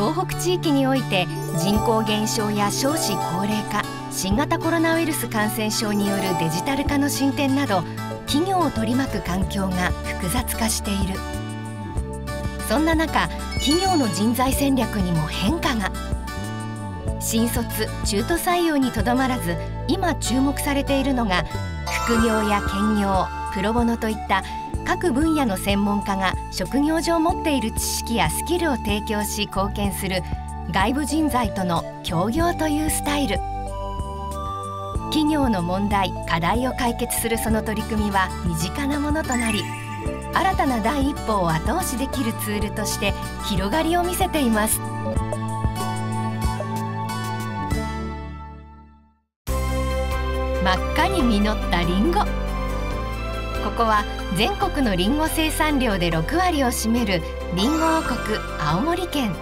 東北地域において人口減少や少子高齢化新型コロナウイルス感染症によるデジタル化の進展など企業を取り巻く環境が複雑化している。そんな中企業の人材戦略にも変化が。新卒中途採用にとどまらず今注目されているのが副業や兼業プロボノといった各分野の専門家が職業上持っている知識やスキルを提供し貢献する外部人材との協業というスタイル企業の問題課題を解決するその取り組みは身近なものとなり新たな第一歩を後押しできるツールとして広がりを見せています。真っ赤に実ったリンゴここは全国のリンゴ生産量で6割を占めるリンゴ王国青森県。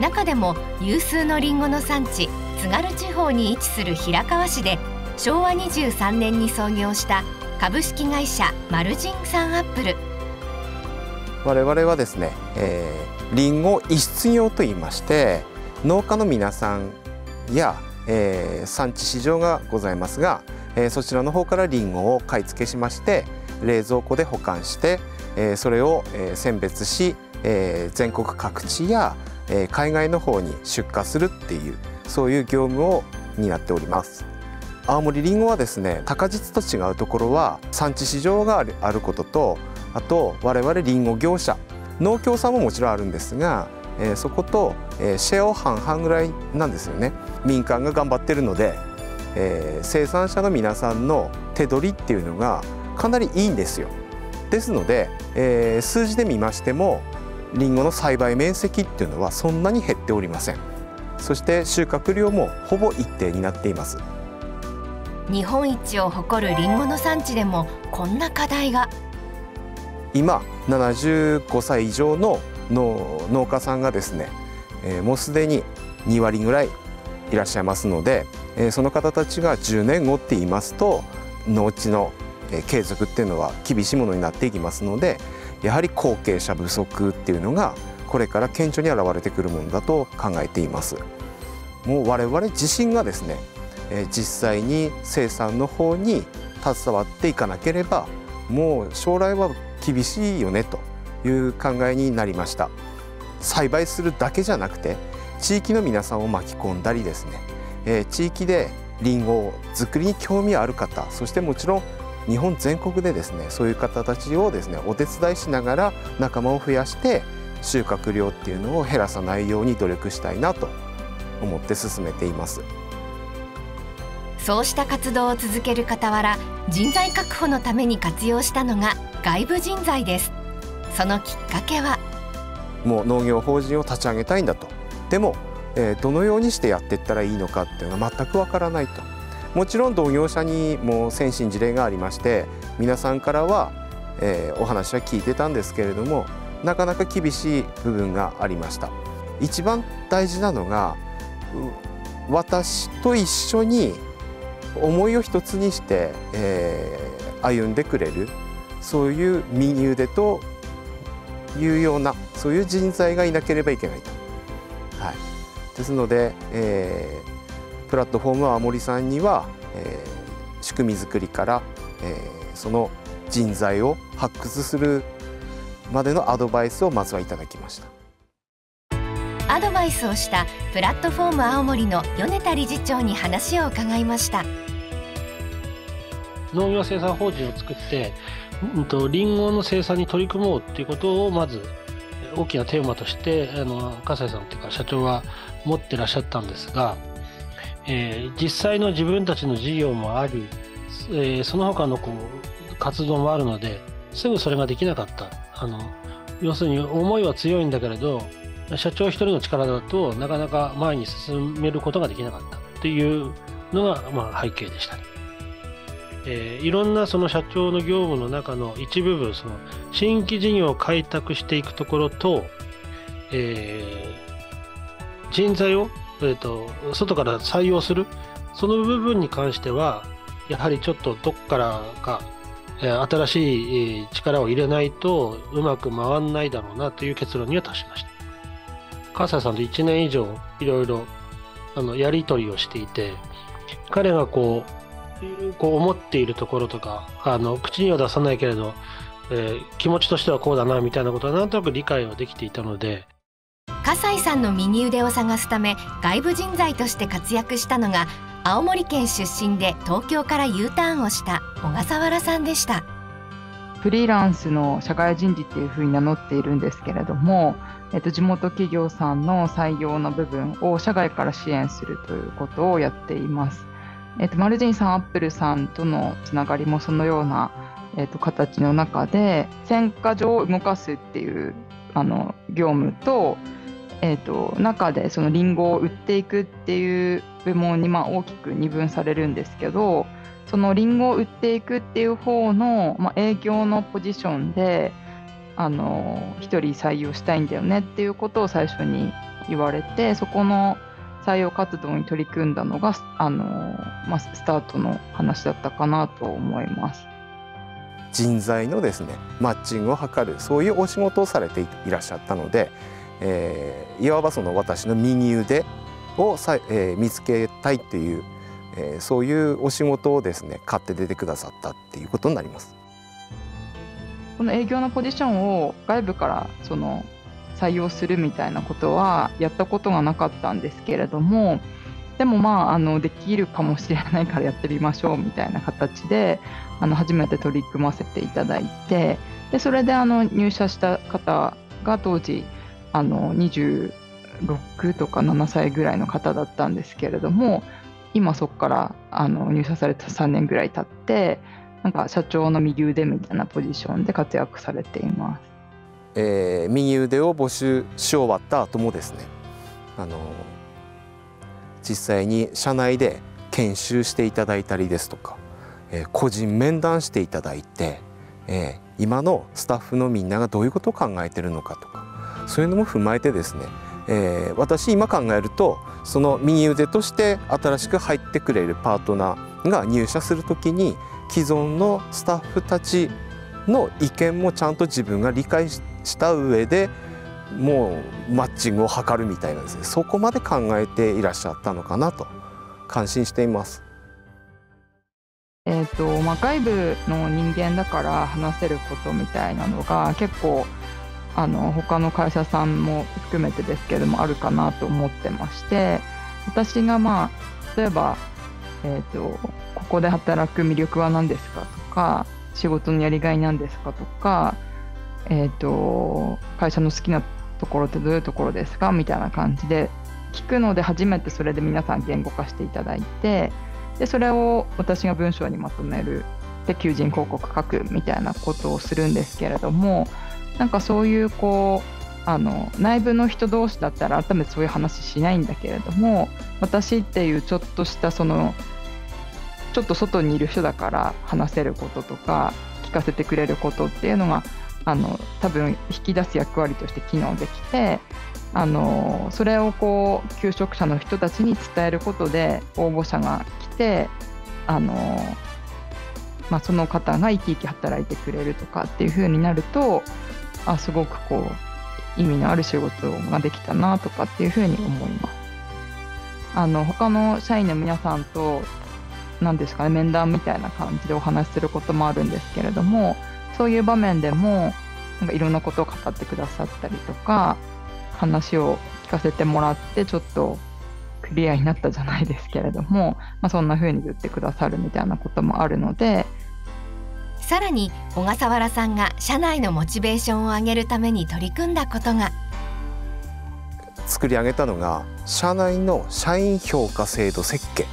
中でも有数のリンゴの産地津軽地方に位置する平川市で昭和23年に創業した株式会社マルジンサンアップル。我々はですね、えー、リンゴ輸出業といいまして農家の皆さんやえー、産地市場がございますが、えー、そちらの方からリンゴを買い付けしまして冷蔵庫で保管して、えー、それを、え選別し、え全国各地や、え海外の方に出荷するっていうそういう業務を担っております。青森りんごはですね高実と違うところは産地市場があることとあと我々りんご業者農協さんももちろんあるんですがえー、そこと、えー、シェアを半々ぐらいなんですよね。民間が頑張ってるので、えー、生産者の皆さんの手取りっていうのがかなりいいんですよ。ですので、えー、数字で見ましてもりんごの栽培面積っていうのはそんなに減っておりません。そして収穫量もほぼ一定になっています。日本一を誇るりんごの産地でもこんな課題が。今75歳以上のの農家さんがですね、えー、もうすでに2割ぐらいいらっしゃいますので、え、その方たちが10年後って言いますと農地の継続っていうのは厳しいものになっていきますのでやはり後継者不足っていうのがこれから顕著に現れてくるものだと考えています。もう我々自身がですね、え実際に生産の方に携わっていかなければもう将来は厳しいよねという考えになりました栽培するだけじゃなくて地域の皆さんを巻き込んだりですね、えー、地域でりんご作りに興味ある方そしてもちろん日本全国でですねそういう方たちをですねお手伝いしながら仲間を増やして収穫量っていうのを減らさないように努力したいなと思って進めています。そうした活動を続ける傍ら人材確保のために活用したのが外部人材です。そのきっかけは？もう農業法人を立ち上げたいんだと。でも、え、どのようにしてやっていったらいいのかっていうのは全くわからないと。もちろん同業者にも先進事例がありまして皆さんからは、え、お話は聞いてたんですけれどもなかなか厳しい部分がありました。一番大事なのが私と一緒に思いを一つにして、え、歩んでくれるそういう右腕というようなそういう人材がいなければいけないと。はい、ですので、えー、プラットフォーム青森さんには、えー、仕組み作りから、えー、その人材を発掘するまでのアドバイスをまずはいただきました。アドバイスをしたプラットフォーム青森の米田理事長に話を伺いました。農業生産法人を作ってうんと、リンゴの生産に取り組もうっていうことをまず大きなテーマとしてあの笠井さんっていうか社長は持ってらっしゃったんですが、えー、実際の自分たちの事業もあり、えー、その他のこう活動もあるのですぐそれができなかったあの要するに思いは強いんだけれど社長一人の力だとなかなか前に進めることができなかったっていうのが、まあ、背景でしたね。えー、いろんなその社長の業務の中の一部分、その新規事業を開拓していくところと、えー、人材を、えーと、外から採用する、その部分に関しては、やはりちょっとどっからか、えー、新しい力を入れないとうまく回らないだろうなという結論には達しました。笠井さんと1年以上いろいろあのやり取りをしていて彼がこうこう思っているところとかあの口には出さないけれど、えー、気持ちとしてはこうだなみたいなことはなんとなく理解はできていたので笠井さんの右腕を探すため外部人材として活躍したのが青森県出身で東京から U ターンをした小笠原さんでしたフリーランスの社会人事っていうふうに名乗っているんですけれども、えっと、地元企業さんの採用の部分を社外から支援するということをやっています。えっと、マルジンさん、アップルさんとのつながりもそのような、えっと、形の中で、選果場を動かすっていうあの業務と、えーと、中でそのリンゴを売っていくっていう部門にまあ大きく二分されるんですけどそのリンゴを売っていくっていう方の、まあ、営業のポジションであの1人採用したいんだよねっていうことを最初に言われてそこの採用活動に取り組んだのがあの、まあ、スタートの話だったかなと思います。人材のですねマッチングを図るそういうお仕事をされていらっしゃったのでえー、いわばその私の右腕をさ、えー、見つけたいっていう、えー、そういうお仕事をですね買って出てくださったっていうことになります。この営業のポジションを外部からその採用するみたいなことはやったことがなかったんですけれどもでもまああのできるかもしれないからやってみましょうみたいな形であの初めて取り組ませていただいてでそれであの入社した方が当時あの26とか7歳ぐらいの方だったんですけれども今そこからあの入社された3年ぐらい経ってなんか社長の右腕みたいなポジションで活躍されています。えー、右腕を募集し終わった後もですねあの実際に社内で研修していただいたりですとか、えー、個人面談していただいて、えー、今のスタッフのみんながどういうことを考えてるのかとかそういうのも踏まえてですね、えー、私今考えるとその右腕として新しく入ってくれるパートナーが入社する時に既存のスタッフたちの意見もちゃんと自分が理解してした上でもうマッチングを図るみたいなですねそこまで考えていらっしゃったのかなと感心しています。えーとまあ、外部の人間だから話せることみたいなのが結構あの他の会社さんも含めてですけれどもあるかなと思ってまして私がまあ例えば、えーと、ここで働く魅力は何ですかとか仕事のやりがいなんですかとか、えーと、会社の好きなところってどういうところですかみたいな感じで聞くので初めてそれで皆さん言語化していただいてでそれを私が文章にまとめるで求人広告書くみたいなことをするんですけれどもなんかそういうこうあの内部の人同士だったら改めてそういう話しないんだけれども私っていうちょっとしたそのちょっと外にいる人だから話せることとか聞かせてくれることっていうのがあの多分引き出す役割として機能できてあのそれをこう求職者の人たちに伝えることで応募者が来てあの、まあ、その方が生き生き働いてくれるとかっていう風になるとあすごくこう意味のある仕事ができたなとかっていうふうに思います。あの他の社員の皆さんと何ですかね面談みたいな感じでお話しすることもあるんですけれどもそういう場面でもなんかいろんなことを語ってくださったりとか話を聞かせてもらってちょっとクリアになったじゃないですけれども、まあ、そんな風に言ってくださるみたいなこともあるので。さらに小笠原さんが社内のモチベーションを上げるために取り組んだことが。作り上げたのが社内の社員評価制度設計。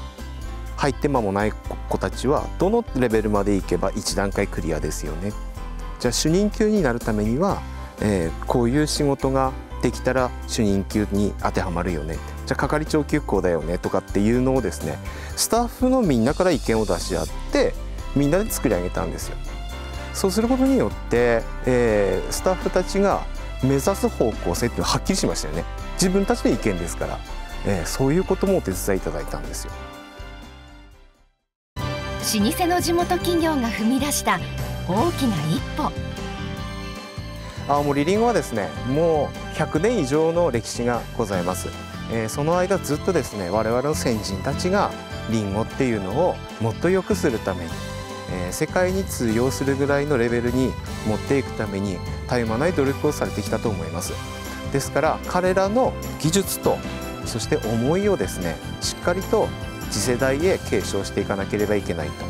入って間もない子たちはどのレベルまでいけば1段階クリアですよねじゃあ主任級になるためには、えー、こういう仕事ができたら主任級に当てはまるよねじゃあ係長級校だよねとかっていうのをですねスタッフのみんなから意見を出し合ってみんなで作り上げたんですよ。そうすることによって、えー、スタッフたちが目指す方向性っていうのははっきりしましたよね。自分たちの意見ですから、えー、そういうこともお手伝いいただいたんですよ。老舗の地元企業が踏み出した大きな一歩。青森りんごはですねもう100年以上の歴史がございます、えー、その間ずっとですね我々の先人たちがりんごっていうのをもっと良くするために、えー、世界に通用するぐらいのレベルに持っていくためにたゆまない努力をされてきたと思います。ですから彼らの技術とそして思いをですねしっかりと次世代へ継承していかなければいけないと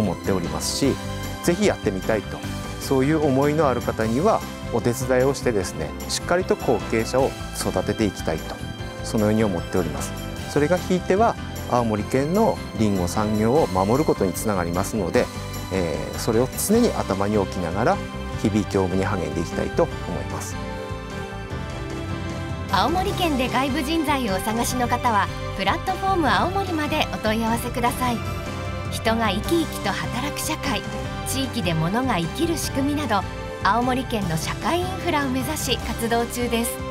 思っておりますし是非やってみたいと。そういう思いのある方にはお手伝いをしてですねしっかりと後継者を育てていきたいと。そのように思っております。それがひいては青森県のりんご産業を守ることにつながりますので、えー、それを常に頭に置きながら日々業務に励んでいきたいと思います。青森県で外部人材をお探しの方はプラットフォーム青森までお問い合わせください。人が生き生きと働く社会地域で物が生きる仕組みなど青森県の社会インフラを目指し活動中です。